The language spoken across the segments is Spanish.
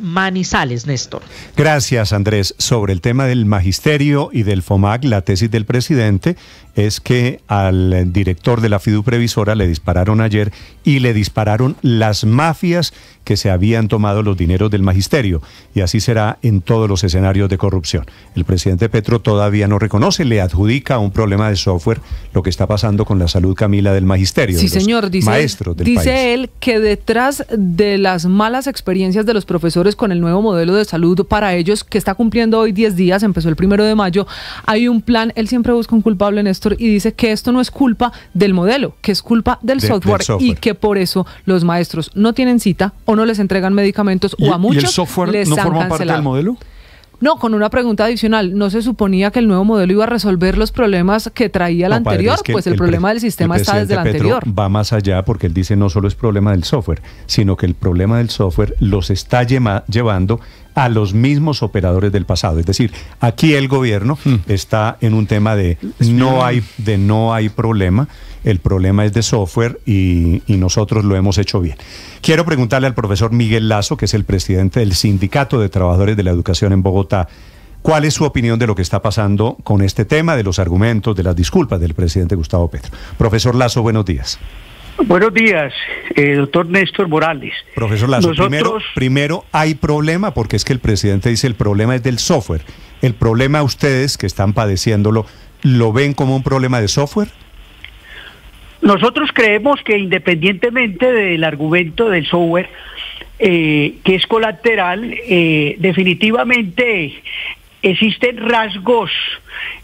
Manizales, Néstor. Gracias, Andrés. Sobre el tema del magisterio y del FOMAC, la tesis del presidente es que al director de la FIDU Previsora le dispararon ayer y le dispararon las mafias que se habían tomado los dineros del magisterio. Y así será en todos los escenarios de corrupción. El presidente Petro todavía no reconoce, le adjudica un problema de software lo que está pasando con la salud, Camila, del magisterio. Sí, señor, dice, maestros del dice él que detrás de las malas experiencias de los profesores con el nuevo modelo de salud para ellos, que está cumpliendo hoy 10 días, empezó el primero de mayo, hay un plan, él siempre busca un culpable, Néstor, y dice que esto no es culpa del modelo, que es culpa del, software, y que por eso los maestros no tienen cita o no les entregan medicamentos o a muchos ¿y el software les no han forma parte del modelo? No, con una pregunta adicional. ¿No se suponía que el nuevo modelo iba a resolver los problemas que traía el No, padre, anterior? es que pues el, problema del sistema el está desde el Petro anterior. Va más allá porque él dice no solo es problema del software, sino que el problema del software los está llevando a los mismos operadores del pasado. Es decir, aquí el gobierno Hmm. está en un tema de no hay, de no hay problema, el problema es de software y, y nosotros lo hemos hecho bien. Quiero preguntarle al profesor Miguel Lazo, que es el presidente del Sindicato de Trabajadores de la Educación en Bogotá, ¿Cuál es su opinión de lo que está pasando con este tema, de los argumentos, de las disculpas del presidente Gustavo Petro? Profesor Lazo, buenos días. Buenos días, eh, doctor Néstor Morales. Profesor Lazo, Nosotros- primero, primero hay problema porque es que el presidente dice el problema es del software. El problema ustedes que están padeciéndolo, ¿lo ven como un problema de software? Nosotros creemos que independientemente del argumento del software, eh, que es colateral, eh, definitivamente existen rasgos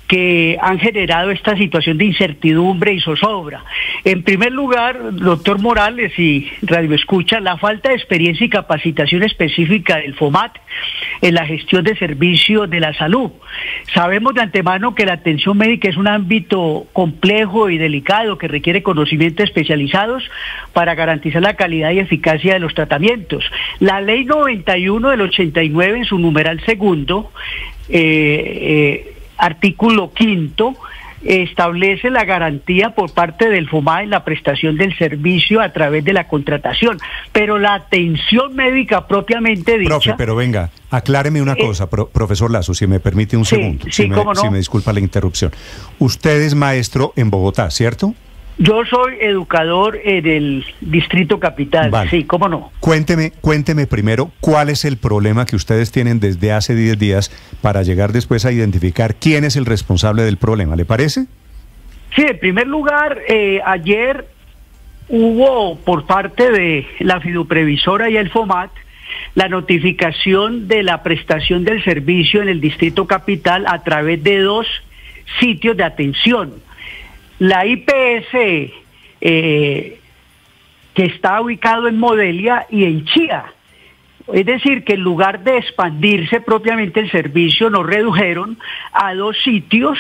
que han generado esta situación de incertidumbre y zozobra. En primer lugar, doctor Morales y Radio Escucha, la falta de experiencia y capacitación específica del FOMAT en la gestión de servicios de la salud. Sabemos de antemano que la atención médica es un ámbito complejo y delicado que requiere conocimientos especializados para garantizar la calidad y eficacia de los tratamientos. La ley 91 del 89 en su numeral segundo eh, eh, artículo quinto establece la garantía por parte del FOMA en la prestación del servicio a través de la contratación, pero la atención médica propiamente dicha... Profe, pero venga, acláreme una Eh, cosa, pro- profesor Lazo, si me permite un Sí, segundo, sí, si, me, no. si me disculpa la interrupción. Usted es maestro en Bogotá, ¿cierto? Yo soy educador en el Distrito Capital, Vale. sí, cómo no. Cuénteme, cuénteme primero cuál es el problema que ustedes tienen desde hace 10 días para llegar después a identificar quién es el responsable del problema. ¿Le parece? Sí, en primer lugar, eh, ayer hubo por parte de la fiduprevisora y el FOMAT la notificación de la prestación del servicio en el Distrito Capital a través de dos sitios de atención. La IPS, eh, que está ubicado en Modelia y en Chía. Es decir, que en lugar de expandirse propiamente el servicio, nos redujeron a dos sitios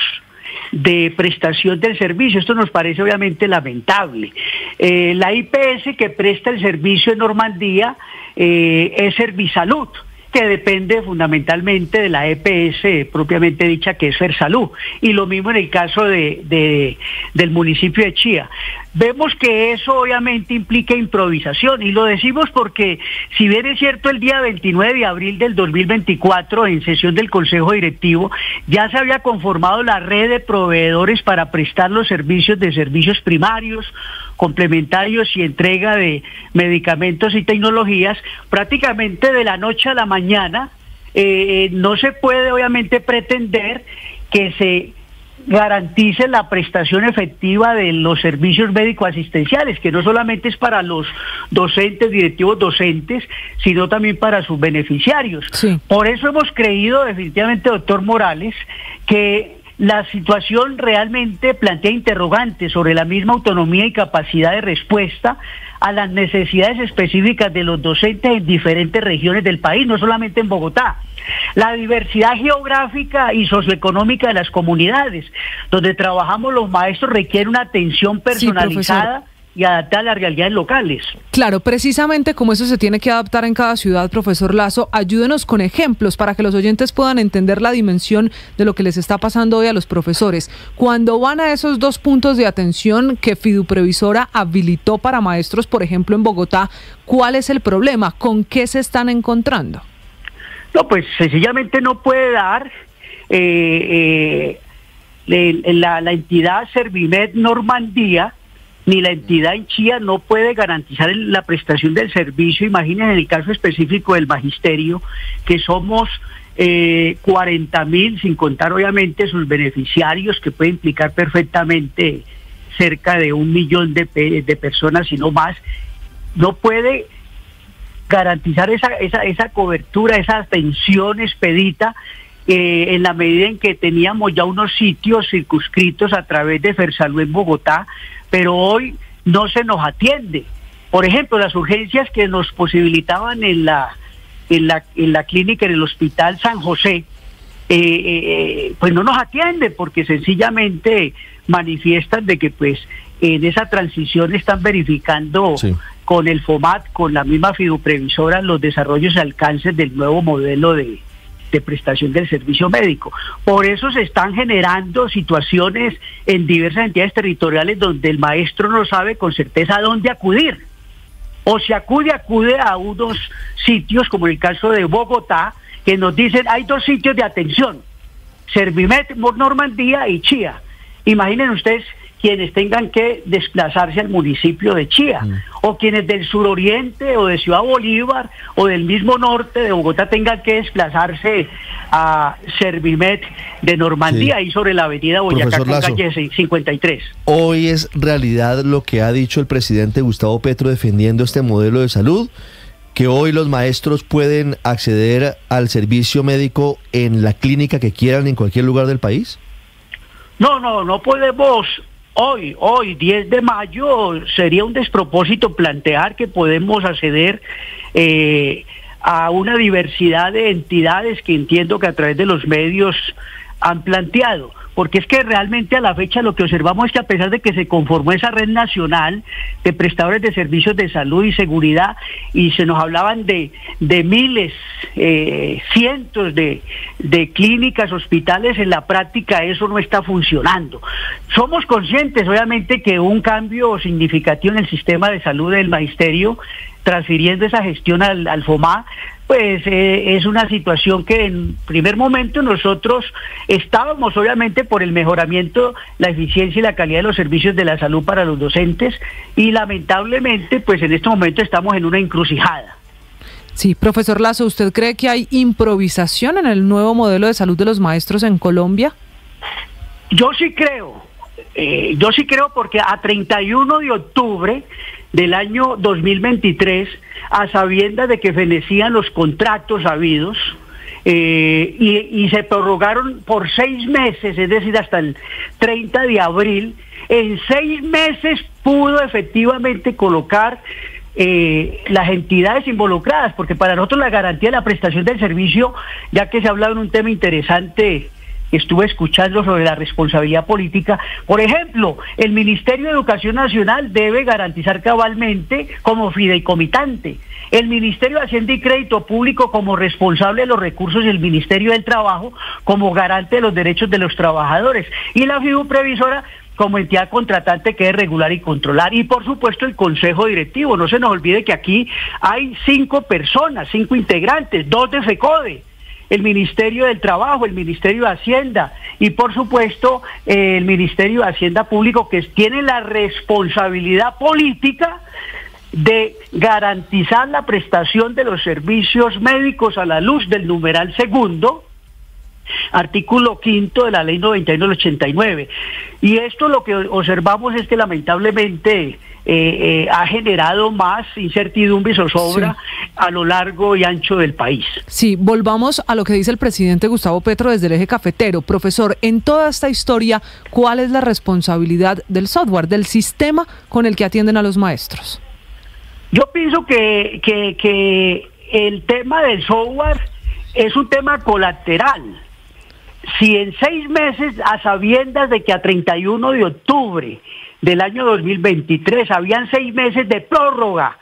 de prestación del servicio. Esto nos parece obviamente lamentable. Eh, la IPS que presta el servicio en Normandía eh, es Servisalud que depende fundamentalmente de la EPS propiamente dicha, que es Fersalud. Y lo mismo en el caso de, de- del municipio de Chía. Vemos que eso obviamente implica improvisación y lo decimos porque si bien es cierto el día 29 de abril del 2024 en sesión del Consejo Directivo ya se había conformado la red de proveedores para prestar los servicios de servicios primarios, complementarios y entrega de medicamentos y tecnologías, prácticamente de la noche a la mañana, eh, no se puede obviamente pretender que se garantice la prestación efectiva de los servicios médico-asistenciales, que no solamente es para los docentes, directivos docentes, sino también para sus beneficiarios. Sí. Por eso hemos creído definitivamente, doctor Morales, que la situación realmente plantea interrogantes sobre la misma autonomía y capacidad de respuesta a las necesidades específicas de los docentes en diferentes regiones del país, no solamente en Bogotá. La diversidad geográfica y socioeconómica de las comunidades donde trabajamos los maestros requiere una atención personalizada y adaptada a las realidades locales. Claro, precisamente como eso se tiene que adaptar en cada ciudad, profesor Lazo, ayúdenos con ejemplos para que los oyentes puedan entender la dimensión de lo que les está pasando hoy a los profesores. Cuando van a esos dos puntos de atención que Fiduprevisora habilitó para maestros, por ejemplo, en Bogotá, ¿cuál es el problema? ¿Con qué se están encontrando? No, pues sencillamente no puede dar eh, eh, la, la entidad Servimet Normandía ni la entidad en Chía no puede garantizar la prestación del servicio. Imaginen en el caso específico del magisterio, que somos eh, 40 mil, sin contar obviamente sus beneficiarios, que puede implicar perfectamente cerca de un millón de, de personas, si no más, no puede garantizar esa, esa, esa cobertura, esa atención expedita eh, en la medida en que teníamos ya unos sitios circunscritos a través de Fersalud en Bogotá, pero hoy no se nos atiende. Por ejemplo, las urgencias que nos posibilitaban en la, en la, en la clínica, en el Hospital San José, eh, eh, pues no nos atiende porque sencillamente manifiestan de que pues en esa transición están verificando con el FOMAT, con la misma fiduprevisora, los desarrollos y alcances del nuevo modelo de, de prestación del servicio médico. Por eso se están generando situaciones en diversas entidades territoriales donde el maestro no sabe con certeza a dónde acudir. O si acude, acude a unos sitios, como el caso de Bogotá, que nos dicen hay dos sitios de atención, Servimet, Normandía y Chía. Imaginen ustedes quienes tengan que desplazarse al municipio de Chía, mm. o quienes del suroriente o de Ciudad Bolívar o del mismo norte de Bogotá tengan que desplazarse a Servimet de Normandía, y sobre la avenida Boyacá con calle 53. Hoy es realidad lo que ha dicho el presidente Gustavo Petro defendiendo este modelo de salud, que hoy los maestros pueden acceder al servicio médico en la clínica que quieran en cualquier lugar del país. No, no, no podemos Hoy, hoy, 10 de mayo, sería un despropósito plantear que podemos acceder eh, a una diversidad de entidades que entiendo que a través de los medios han planteado porque es que realmente a la fecha lo que observamos es que a pesar de que se conformó esa red nacional de prestadores de servicios de salud y seguridad y se nos hablaban de, de miles, eh, cientos de, de clínicas, hospitales, en la práctica eso no está funcionando. Somos conscientes obviamente que un cambio significativo en el sistema de salud del magisterio transfiriendo esa gestión al, al FOMA, pues eh, es una situación que en primer momento nosotros estábamos obviamente por el mejoramiento, la eficiencia y la calidad de los servicios de la salud para los docentes y lamentablemente pues en este momento estamos en una encrucijada. Sí, profesor Lazo, ¿usted cree que hay improvisación en el nuevo modelo de salud de los maestros en Colombia? Yo sí creo, eh, yo sí creo porque a 31 de octubre del año 2023, a sabiendas de que fenecían los contratos habidos, eh, y, se prorrogaron por seis meses, es decir, hasta el 30 de abril. En seis meses pudo efectivamente colocar eh, las entidades involucradas, porque para nosotros la garantía de la prestación del servicio, ya que se ha hablado en un tema interesante estuve escuchando sobre la responsabilidad política. Por ejemplo, el Ministerio de Educación Nacional debe garantizar cabalmente como fideicomitante. El Ministerio de Hacienda y Crédito Público como responsable de los recursos y el Ministerio del Trabajo como garante de los derechos de los trabajadores. Y la FIBU Previsora como entidad contratante que debe regular y controlar. Y por supuesto el Consejo Directivo. No se nos olvide que aquí hay cinco personas, cinco integrantes, dos de FECODE el Ministerio del Trabajo, el Ministerio de Hacienda y por supuesto el Ministerio de Hacienda Público que tiene la responsabilidad política de garantizar la prestación de los servicios médicos a la luz del numeral segundo, artículo quinto de la ley 91 del 89. Y esto lo que observamos es que lamentablemente eh, eh, ha generado más incertidumbre y zozobra a lo largo y ancho del país. Sí, volvamos a lo que dice el presidente Gustavo Petro desde el eje cafetero. Profesor, en toda esta historia, ¿cuál es la responsabilidad del software, del sistema con el que atienden a los maestros? Yo pienso que, que, que el tema del software es un tema colateral. Si en seis meses, a sabiendas de que a 31 de octubre del año 2023. Habían seis meses de prórroga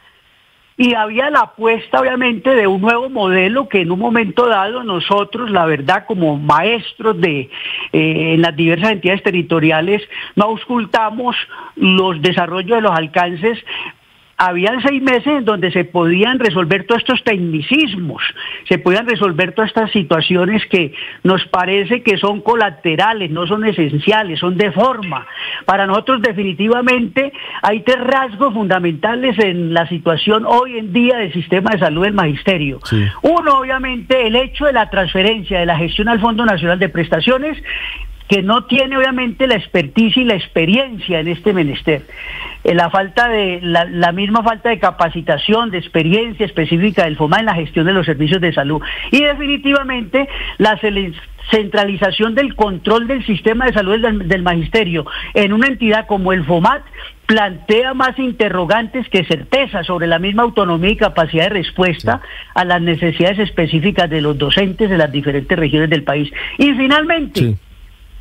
y había la apuesta obviamente de un nuevo modelo que en un momento dado nosotros, la verdad, como maestros de eh, en las diversas entidades territoriales, no auscultamos los desarrollos de los alcances habían seis meses en donde se podían resolver todos estos tecnicismos, se podían resolver todas estas situaciones que nos parece que son colaterales, no son esenciales, son de forma. Para nosotros definitivamente hay tres rasgos fundamentales en la situación hoy en día del sistema de salud del magisterio. Uno, obviamente, el hecho de la transferencia de la gestión al Fondo Nacional de Prestaciones que no tiene obviamente la experticia y la experiencia en este menester. Eh, la falta de la, misma falta de capacitación, de experiencia específica del FOMA en la gestión de los servicios de salud y definitivamente la centralización del control del sistema de salud del, magisterio en una entidad como el FOMAT plantea más interrogantes que certezas sobre la misma autonomía y capacidad de respuesta a las necesidades específicas de los docentes de las diferentes regiones del país. Y finalmente,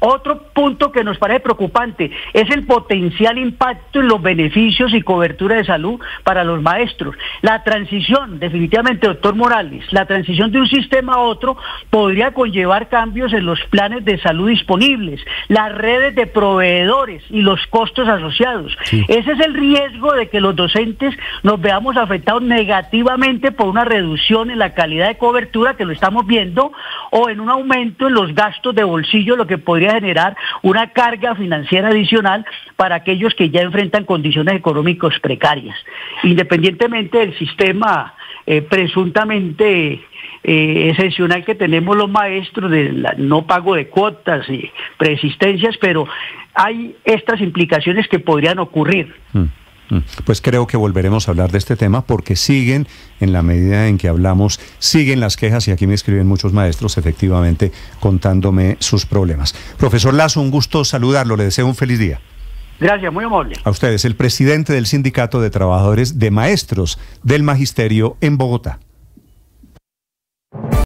otro punto que nos parece preocupante es el potencial impacto en los beneficios y cobertura de salud para los maestros. La transición, definitivamente, doctor Morales, la transición de un sistema a otro podría conllevar cambios en los planes de salud disponibles, las redes de proveedores y los costos asociados. Ese es el riesgo de que los docentes nos veamos afectados negativamente por una reducción en la calidad de cobertura que lo estamos viendo o en un aumento en los gastos de bolsillo, lo que podría generar una carga financiera adicional para aquellos que ya enfrentan condiciones económicas precarias, independientemente del sistema eh, presuntamente eh, excepcional que tenemos los maestros de no pago de cuotas y preexistencias, pero hay estas implicaciones que podrían ocurrir. Mm. Pues creo que volveremos a hablar de este tema porque siguen, en la medida en que hablamos, siguen las quejas y aquí me escriben muchos maestros efectivamente contándome sus problemas. Profesor Lazo, un gusto saludarlo, le deseo un feliz día. Gracias, muy amable. A ustedes, el presidente del Sindicato de Trabajadores de Maestros del Magisterio en Bogotá.